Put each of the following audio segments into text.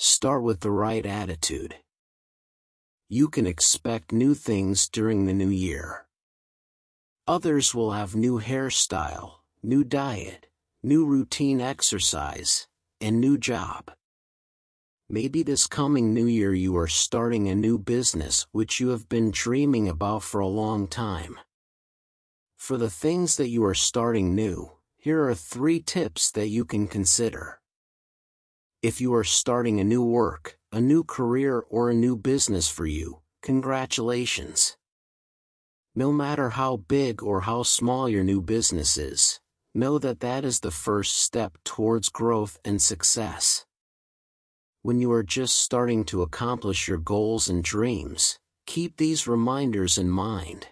start with the right attitude. You can expect new things during the new year. Others will have new hairstyle, new diet, new routine exercise, and new job. Maybe this coming new year you are starting a new business which you have been dreaming about for a long time. For the things that you are starting new, here are three tips that you can consider. If you are starting a new work, a new career or a new business for you, congratulations. No matter how big or how small your new business is, know that that is the first step towards growth and success. When you are just starting to accomplish your goals and dreams, keep these reminders in mind.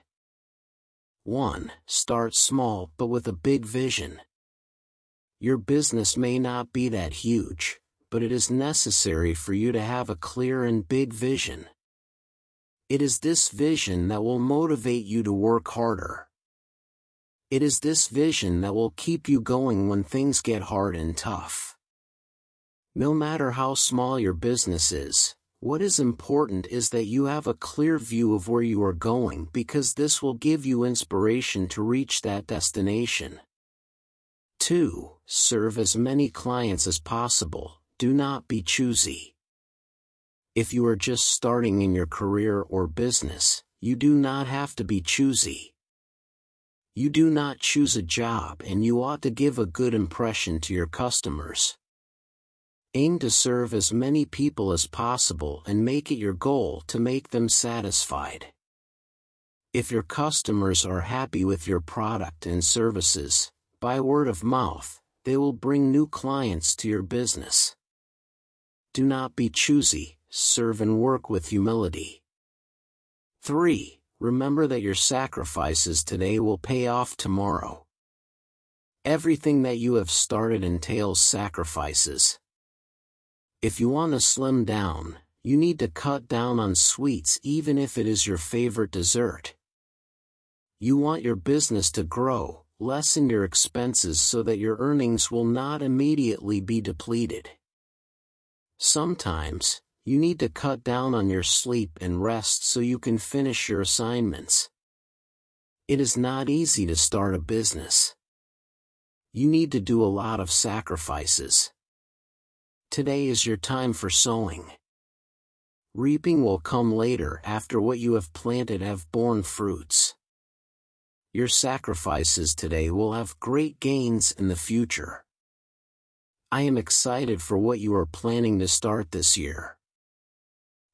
1. Start small but with a big vision. Your business may not be that huge, but it is necessary for you to have a clear and big vision. It is this vision that will motivate you to work harder. It is this vision that will keep you going when things get hard and tough. No matter how small your business is, what is important is that you have a clear view of where you are going because this will give you inspiration to reach that destination. 2. Serve as many clients as possible, do not be choosy. If you are just starting in your career or business, you do not have to be choosy. You do not choose a job and you ought to give a good impression to your customers. Aim to serve as many people as possible and make it your goal to make them satisfied. If your customers are happy with your product and services, by word of mouth, they will bring new clients to your business. Do not be choosy, serve and work with humility. 3. Remember that your sacrifices today will pay off tomorrow. Everything that you have started entails sacrifices. If you want to slim down, you need to cut down on sweets even if it is your favorite dessert. You want your business to grow, lessen your expenses so that your earnings will not immediately be depleted. Sometimes, you need to cut down on your sleep and rest so you can finish your assignments. It is not easy to start a business. You need to do a lot of sacrifices. Today is your time for sowing. Reaping will come later after what you have planted have borne fruits. Your sacrifices today will have great gains in the future. I am excited for what you are planning to start this year.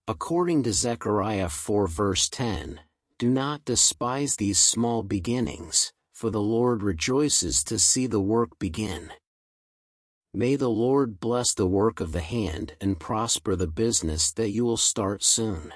According to Zechariah 4 verse 10, do not despise these small beginnings, for the Lord rejoices to see the work begin. May the Lord bless the work of the hand and prosper the business that you will start soon.